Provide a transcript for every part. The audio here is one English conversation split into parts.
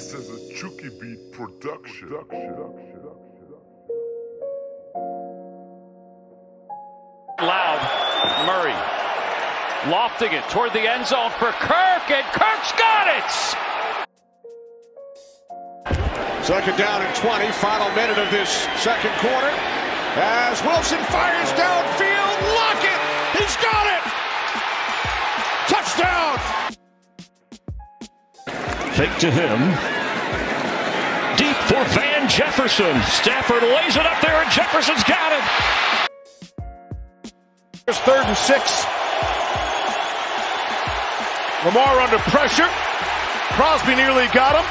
This is a Chucky Beat production. Loud. Murray. Lofting it toward the end zone for Kirk, and Kirk's got it! Second down and 20, final minute of this second quarter. As Wilson fires downfield, Lockett, he's got it! Touchdown! Fake to him. Deep for Van Jefferson. Stafford lays it up there, and Jefferson's got it. Here's third and six. Lamar under pressure. Crosby nearly got him.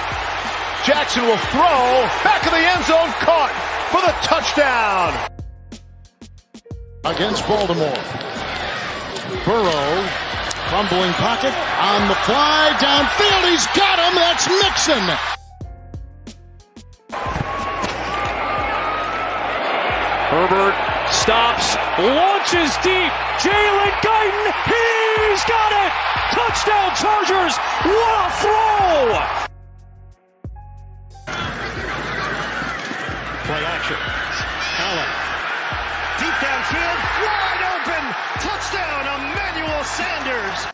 Jackson will throw. Back of the end zone, caught for the touchdown. Against Baltimore. Burrow, crumbling pocket, on the fly, downfield, he's got him, that's Mixon. Herbert stops, launches deep. Jalen Guyton, he's got it! Touchdown Chargers! What a throw! Play action. Allen. Deep downfield, wide open, touchdown, Emmanuel Sanders.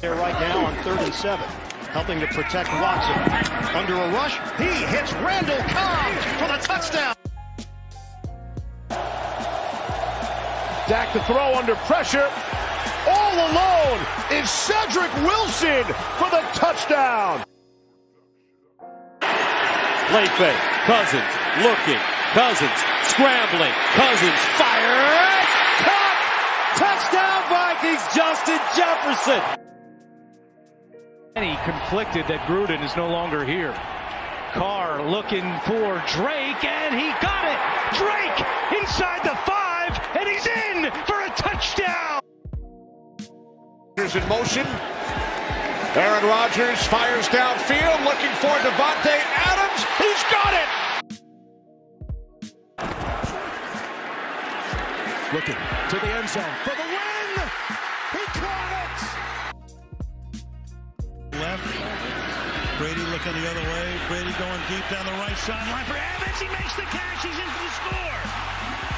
There right now on third and seven, helping to protect Watson. Under a rush, He hits Randall Cobb for the touchdown. Dak to throw under pressure. All alone is Cedric Wilson for the touchdown. Play fake. Cousins looking. Cousins scrambling. Cousins fires. Caught. Touchdown Vikings. Justin Jefferson. Any conflicted that Gruden is no longer here. Carr looking for Drake and he got it. Drake inside the five and he's in for a touchdown. Rodgers in motion. Aaron Rodgers fires downfield looking for Davante looking to the end zone for the win. He caught it. left. Brady looking the other way. Brady going deep down the right sideline for Evans. He makes the catch. He's in for the score.